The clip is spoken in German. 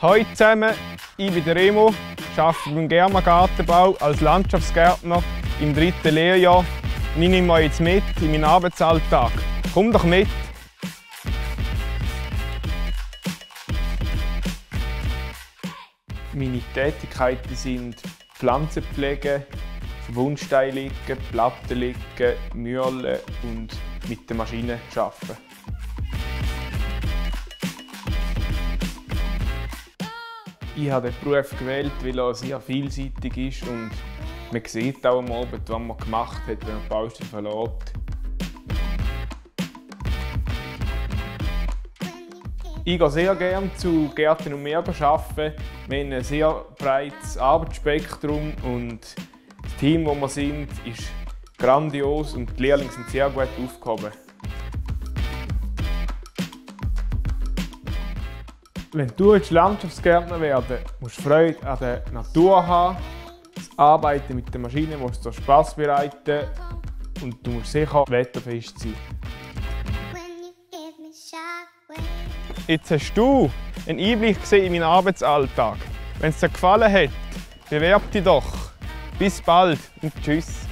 Hallo zusammen, ich bin Remo, arbeite beim Germa Gartenbau als Landschaftsgärtner im dritten Lehrjahr ich nehme euch jetzt mit in meinen Arbeitsalltag. Komm doch mit! Meine Tätigkeiten sind Pflanzenpflege, Wundstein legen, Platten legen, Mühlen und mit der Maschine arbeiten. Ich habe den Beruf gewählt, weil er sehr vielseitig ist und man sieht auch am Abend, was man gemacht hat, wenn man die Baustelle verlässt. Ich gehe sehr gerne zu Gärten und Merben arbeiten. Wir haben ein sehr breites Arbeitsspektrum und das Team, das wir sind, ist grandios und die Lehrlinge sind sehr gut aufgehoben. Wenn du jetzt Landschaftsgärtner werden musst du Freude an der Natur haben, das Arbeiten mit der Maschine muss dir Spass bereiten und du musst sicher wetterfest sein. Jetzt hast du einen Einblick gesehen in meinen Arbeitsalltag. Wenn es dir gefallen hat, bewerb dich doch. Bis bald und tschüss.